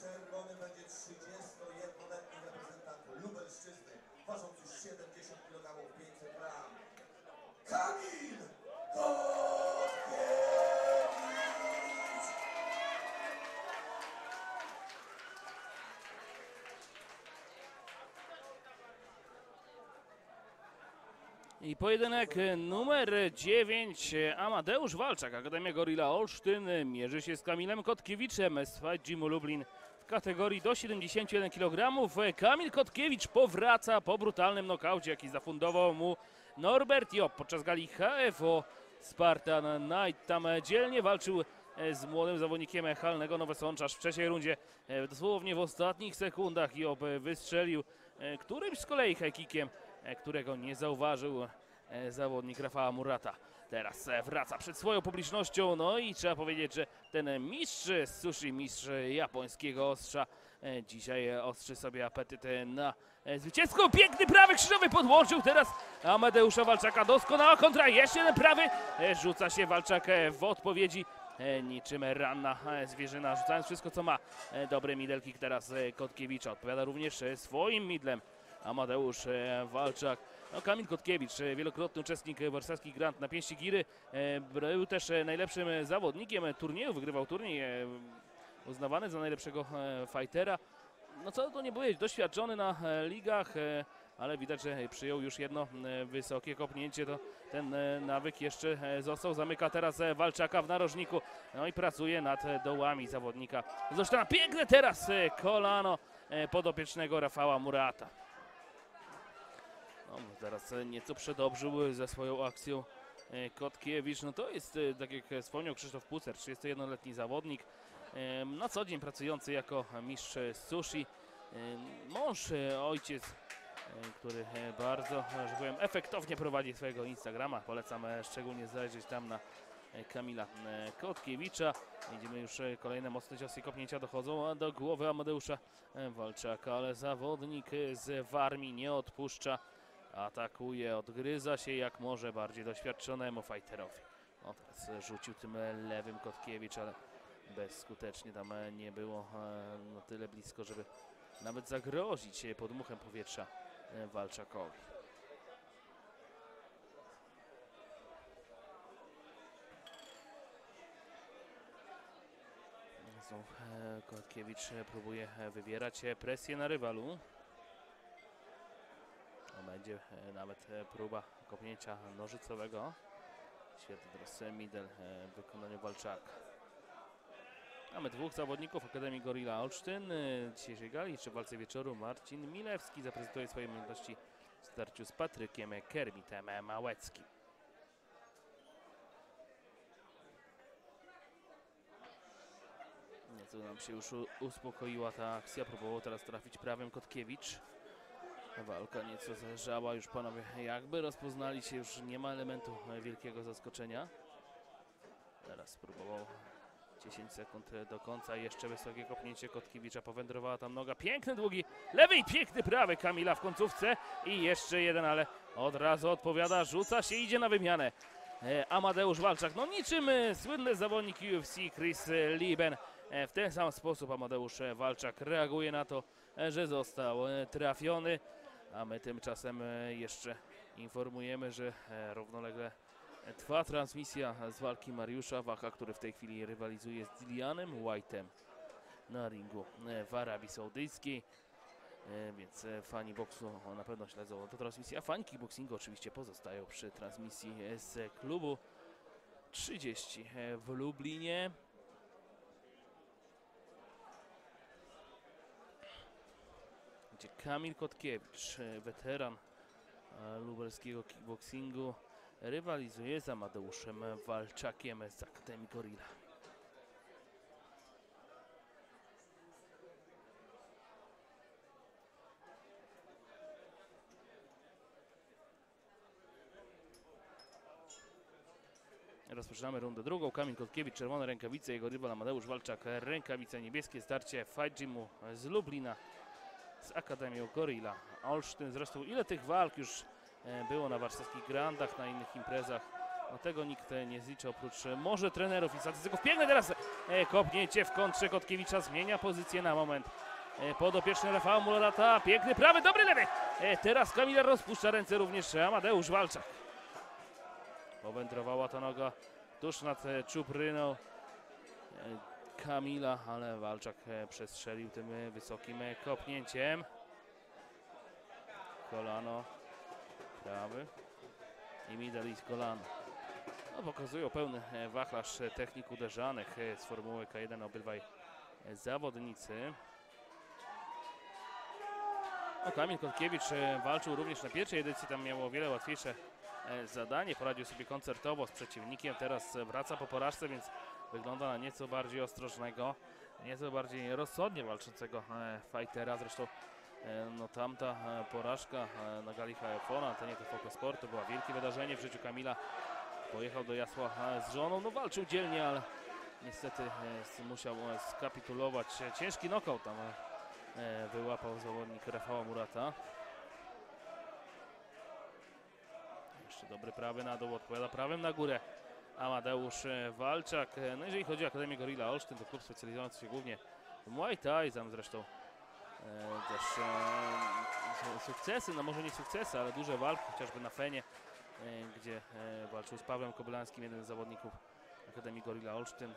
czerwony będzie 31-letni reprezentant Lubelszczyzny, ważący 70 kg 500 gram. Kamil Kotkiewicz! I pojedynek numer 9. Amadeusz Walczak, Akademia Gorilla Olsztyn mierzy się z Kamilem Kotkiewiczem z Gymu Lublin kategorii do 71 kg. Kamil Kotkiewicz powraca po brutalnym nokaucie, jaki zafundował mu Norbert Job podczas gali HFO Spartan Night. Tam dzielnie walczył e, z młodym zawodnikiem Halnego Nowe Sączasz w trzeciej rundzie. E, Dosłownie w ostatnich sekundach Job wystrzelił e, którymś z kolei e, którego nie zauważył zawodnik Rafała Murata. Teraz e, wraca przed swoją publicznością, no i trzeba powiedzieć, że ten mistrz sushi, mistrz japońskiego ostrza, e, dzisiaj ostrzy sobie apetyt e, na zwycięstwo. Piękny prawy krzyżowy podłączył teraz Amadeusza Walczaka. Doskonała kontra, jeszcze jeden prawy. Rzuca się Walczak w odpowiedzi. Niczym ranna zwierzyna, rzucając wszystko co ma. Dobry middle kick teraz Kotkiewicza. Odpowiada również swoim midlem. Amadeusz Walczak. No, Kamil Kotkiewicz, e, wielokrotny uczestnik warszawskich Grand na pięści giry. e, Był też e, najlepszym zawodnikiem turnieju, wygrywał turniej, uznawany za najlepszego fightera. No co to nie powiedzieć, doświadczony na ligach, ale widać, że przyjął już jedno wysokie kopnięcie, to ten nawyk jeszcze został. Zamyka teraz Walczaka w narożniku, no i pracuje nad dołami zawodnika. Zresztą piękne teraz kolano podopiecznego Rafała Murata. Teraz e, nieco przedobrzył ze swoją akcją e, Kotkiewicz. No to jest, e, tak jak wspomniał Krzysztof Pucer, 31-letni zawodnik, e, na co dzień pracujący jako mistrz e, sushi. E, Mąż, e, ojciec, e, który e, bardzo, e, że powiem, efektownie prowadzi swojego Instagrama. Polecam e, szczególnie zajrzeć tam na e, Kamila e, Kotkiewicza. Widzimy już e, kolejne mocne ciosy kopnięcia dochodzą do głowy Amadeusza e, Walczaka, ale zawodnik e, z Warmii nie odpuszcza. Atakuje, odgryza się jak może bardziej doświadczonemu fighterowi. No teraz rzucił tym lewym Kotkiewicz, ale bezskutecznie tam e, nie było e, no tyle blisko, żeby nawet zagrozić e, podmuchem powietrza Walczakowi. Znów Kotkiewicz próbuje wywierać presję na rywalu. Będzie e, nawet e, próba kopnięcia nożycowego. Świetny teraz e, middle e, w wykonaniu Walczaka. Mamy dwóch zawodników Akademii Gorilla Olsztyn. Dzisiejszej gali, jeszcze w walce wieczoru Marcin Milewski zaprezentuje swoje umiejętności w starciu z Patrykiem Kermitem Małeckim. Nieco nam się już uspokoiła ta akcja. Próbował teraz trafić prawym Kotkiewicz. Walka nieco zależała, już panowie jakby rozpoznali się, już nie ma elementu wielkiego zaskoczenia. Teraz spróbował 10 sekund do końca, jeszcze wysokie kopnięcie Kotkiewicza, powędrowała tam noga, piękny długi, lewy i piękny prawy Kamila w końcówce i jeszcze jeden, ale od razu odpowiada, rzuca się, idzie na wymianę. E, Amadeusz Walczak, no niczym e, słynny zawodnik UFC Chris Lieben. E, W ten sam sposób Amadeusz Walczak reaguje na to, że został trafiony. A my tymczasem e, jeszcze informujemy, że e, równolegle trwa transmisja z walki Mariusza Wacha, który w tej chwili rywalizuje z Dilianem White'em na ringu e, w Arabii Saudyjskiej. Więc fani boksu na pewno śledzą tę transmisję, a fani kickboxingu oczywiście pozostają przy transmisji z klubu 30 e, w Lublinie. Kamil Kotkiewicz, e, weteran e, lubelskiego kickboxingu, rywalizuje z Amadeuszem Walczakiem z Akademii Gorilla. Rozpoczynamy rundę drugą. Kamil Kotkiewicz, czerwone rękawice, jego rywal Amadeusz Walczak, rękawice niebieskie. Starcie Gymu z Lublina z Akademią Gorilla Olsztyn. Zresztą ile tych walk już e, było na warszawskich grandach, na innych imprezach. No tego nikt e, nie zliczy oprócz e, może trenerów i statystyków. Piękne teraz kopnięcie w kontrze Kotkiewicza zmienia pozycję na moment. Podopieczny Rafał Mulorata, piękny prawy, dobry lewy. Teraz Kamila rozpuszcza ręce również Amadeusz Walczak. Powędrowała ta noga tuż nad czupryną Kamila, ale Walczak e, przestrzelił tym e, wysokim e, kopnięciem. Kolano prawy i middle kolano. No, pokazują pełny wachlarz technik uderzanych z formuły K1 obydwaj zawodnicy. No, Kamil Kotkiewicz walczył również na pierwszej edycji, tam miał o wiele łatwiejsze zadanie, poradził sobie koncertowo z przeciwnikiem, teraz wraca po porażce, więc wygląda na nieco bardziej ostrożnego, nieco bardziej rozsądnie walczącego e, fightera, zresztą e, no tamta e, porażka e, na gali HFO na antenie TVP Sportu była wielkie wydarzenie w życiu Kamila. Pojechał do Jasła e, z żoną, no walczył dzielnie, ale niestety e, musiał e, skapitulować. Ciężki knockout tam e, e, wyłapał zawodnik Rafała Murata. Jeszcze dobry prawy na dół, odpowiada prawym na górę. Amadeusz e, Walczak. E, No jeżeli chodzi o Akademię Gorilla Olsztyn, to klub specjalizujący się głównie w Muay Thai, tam zresztą e, też e, su- sukcesy, no może nie sukcesy, ale duże walki, chociażby na Fenie, e, gdzie e, walczył z Pawłem Kobylańskim, jeden z zawodników Akademii Gorilla Olsztyn.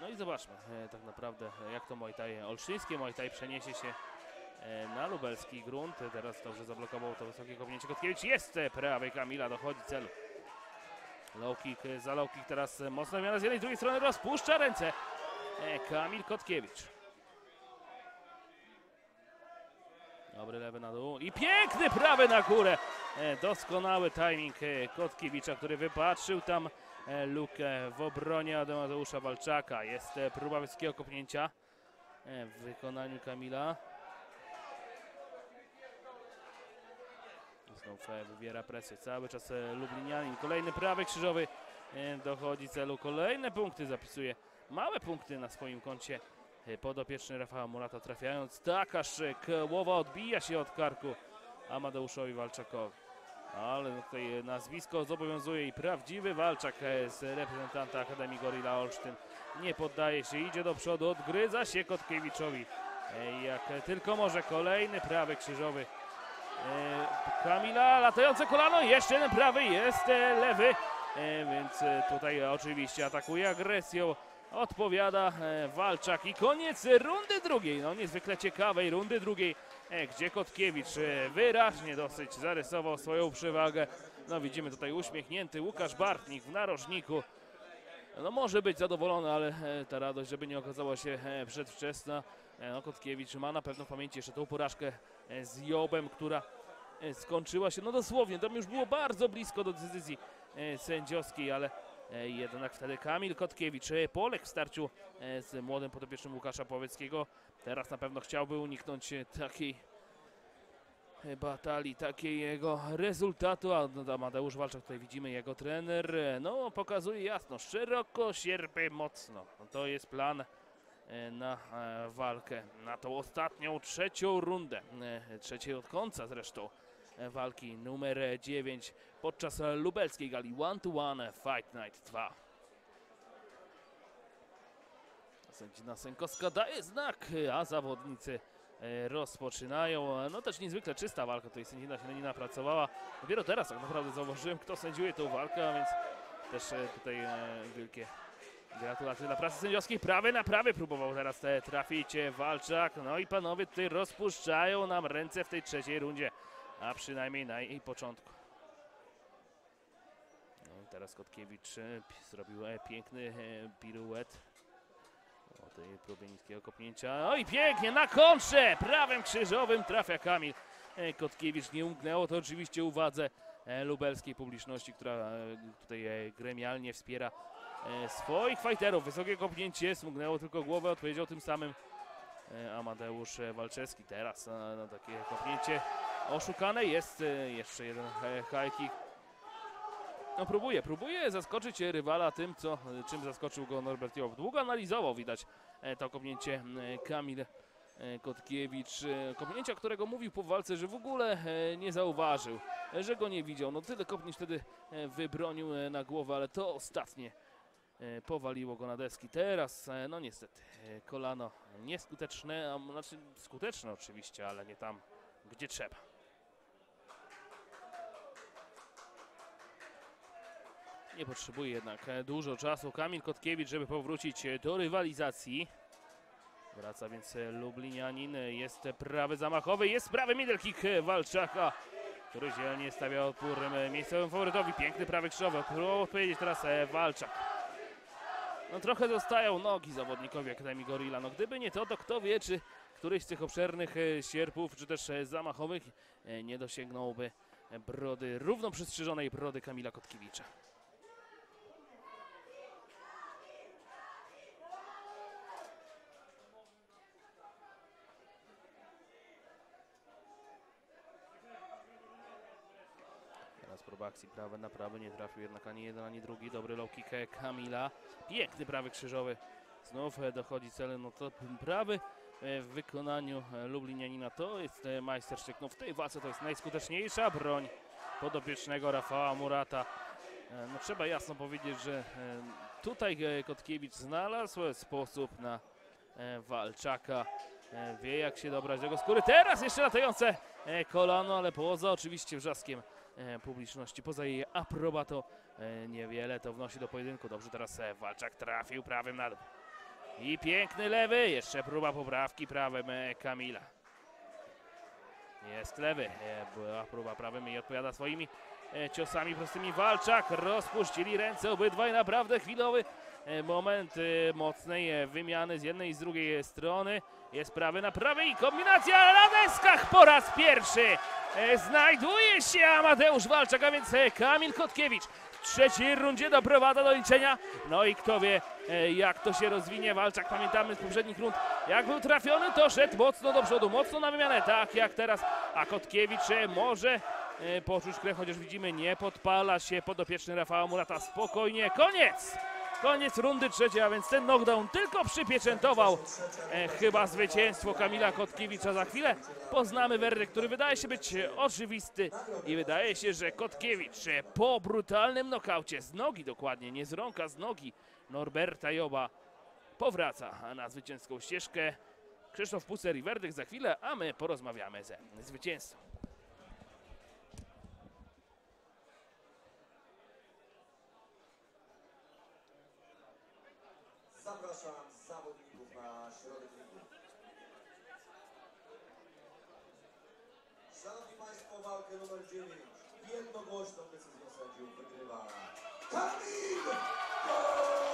No i zobaczmy tak naprawdę, jak to Muay Thai, olsztyńskie Muay Thai przeniesie się na lubelski grunt. Teraz dobrze zablokował to wysokie kopnięcie Kotkiewicz. Jest prawy Kamila, dochodzi celu. Low e, za low teraz e, mocna zmiana z jednej, z drugiej strony rozpuszcza ręce. E, Kamil Kotkiewicz. Dobry lewy na dół i piękny prawy na górę. Doskonały timing Kotkiewicza, który wypatrzył tam lukę w obronie Adeusza Walczaka. Jest próba wysokiego kopnięcia w wykonaniu Kamila. E, wywiera presję cały czas e, Lublinianin. Kolejny prawy krzyżowy e, dochodzi celu. Kolejne punkty zapisuje. Małe punkty na swoim koncie. E, Podopieczny Rafała Murata trafiając tak aż głowa odbija się od karku Amadeuszowi Walczakowi. Ale no tutaj nazwisko zobowiązuje i prawdziwy Walczak z reprezentanta Akademii Gorilla Olsztyn. Nie poddaje się, idzie do przodu, odgryza się Kotkiewiczowi. Jak tylko może kolejny prawy krzyżowy Kamila, latające kolano, jeszcze jeden prawy, jest e, lewy, e, więc e, tutaj oczywiście atakuje agresją, odpowiada e, Walczak i koniec rundy drugiej, no niezwykle ciekawej rundy drugiej, e, gdzie Kotkiewicz e, wyraźnie dosyć zarysował swoją przewagę, no widzimy tutaj uśmiechnięty Łukasz Bartnik w narożniku, no może być zadowolony, ale e, ta radość, żeby nie okazała się e, przedwczesna. E, No, Kotkiewicz ma na pewno w pamięci jeszcze tą porażkę e, z Jobem, która e, skończyła się, no dosłownie, tam już było bardzo blisko do decyzji e, sędziowskiej, ale e, jednak wtedy Kamil Kotkiewicz e, poległ w starciu e, z młodym podopiecznym Łukasza Połeckiego. Teraz na pewno chciałby uniknąć e, takiej e, batalii, takiego rezultatu, a no, Amadeusz Walczak, tutaj widzimy jego trener, e, no pokazuje jasno, szeroko, sierpy, mocno. No, to jest plan e, na e, walkę, na tą ostatnią, trzecią rundę, e, trzeciej od końca zresztą e, walki numer 9 podczas e, lubelskiej gali One to One Fight Night 2. Sędzina Sękowska daje znak, a zawodnicy e, rozpoczynają. No też niezwykle czysta walka, tutaj sędzina się na niej napracowała. Dopiero teraz tak naprawdę zauważyłem, kto sędziuje tą walkę, a więc też e, tutaj e, wielkie gratulacje dla prasy sędziowskiej. Prawy na prawy próbował teraz trafić Walczak. No i panowie tutaj rozpuszczają nam ręce w tej trzeciej rundzie, a przynajmniej na jej początku. No teraz Kotkiewicz e, zrobił e, piękny e, piruet. O tej próbie niskiego kopnięcia. No i pięknie na kontrze! Prawym krzyżowym trafia Kamil. Kotkiewicz nie umknęło to oczywiście uwadze lubelskiej publiczności, która tutaj gremialnie wspiera swoich fighterów. Wysokie kopnięcie, smuknęło tylko głowę, odpowiedział tym samym e, Amadeusz e, Walczewski. Teraz na, na takie kopnięcie oszukane jest e, jeszcze jeden e, high kick. No próbuje, próbuje zaskoczyć e, rywala tym, co, e, czym zaskoczył go Norbert Job. Długo analizował, widać e, to kopnięcie e, Kamil e, Kotkiewicz, e, kopnięcia, którego mówił po walce, że w ogóle e, nie zauważył, e, że go nie widział. No tyle kopnięć wtedy e, wybronił e, na głowę, ale to ostatnie e, powaliło go na deski. Teraz, e, no niestety, e, kolano nieskuteczne, a znaczy skuteczne oczywiście, ale nie tam, gdzie trzeba. Nie potrzebuje jednak e, dużo czasu Kamil Kotkiewicz, żeby powrócić e, do rywalizacji. Wraca więc e, Lublinianin, e, jest e, prawy zamachowy, jest prawy middle kick e, Walczaka, który dzielnie stawia opór e, miejscowym faworytowi. Piękny prawy krzyżowy, próbował odpowiedzieć teraz e, Walczak. No trochę dostają nogi zawodnikowi Akademii Gorilla. No gdyby nie to, to kto wie, czy któryś z tych obszernych e, sierpów, czy też e, zamachowych e, nie dosięgnąłby brody, równo przystrzyżonej brody Kamila Kotkiewicza. Teraz próba akcji prawe na prawy, nie trafił jednak ani jeden, ani drugi. Dobry low kick e, Kamila. Piękny prawy krzyżowy. Znów e, dochodzi cel, no to prawy e, w wykonaniu Lublinianina to jest majstersztyk. No w tej walce to jest najskuteczniejsza broń podopiecznego Rafała Murata. No trzeba jasno powiedzieć, że tutaj Kotkiewicz znalazł sposób na Walczaka. E, Wie jak się dobrać do jego skóry. Teraz jeszcze latające e, kolano, ale poza oczywiście wrzaskiem e, publiczności, poza jej aprobatą niewiele to wnosi do pojedynku. Dobrze teraz Walczak trafił prawym na dół. I piękny lewy, jeszcze próba poprawki prawym Kamila. Jest lewy, była próba prawym i odpowiada swoimi ciosami prostymi. Walczak rozpuścili ręce obydwaj, naprawdę chwilowy moment e, mocnej e, wymiany z jednej i z drugiej strony. Jest prawy na prawej i kombinacja na deskach po raz pierwszy. E, Znajduje się Amadeusz Walczak, a więc Kamil Kotkiewicz trzeciej rundzie doprowadza do liczenia. No i kto wie, jak to się rozwinie. Walczak, pamiętamy z poprzednich rund, jak był trafiony, to szedł mocno do przodu, mocno na wymianę, tak jak teraz. A Kotkiewicz może poczuć krew, chociaż widzimy, nie podpala się podopieczny Rafała Murata. Spokojnie, koniec! Koniec rundy trzeciej, a więc ten knockdown tylko przypieczętował e, chyba zwycięstwo Kamila Kotkiewicza. Za chwilę poznamy werdykt, który wydaje się być oczywisty i wydaje się, że Kotkiewicz po brutalnym nokaucie z nogi dokładnie, nie z rąka, z nogi Norberta Joba powraca na zwycięską ścieżkę. Krzysztof Pucer i werdykt za chwilę, a my porozmawiamy ze zwycięzcą. Walkę numer 9. Jednogłośną decyzją sędziów wygrywa Kamil Kotkiewicz!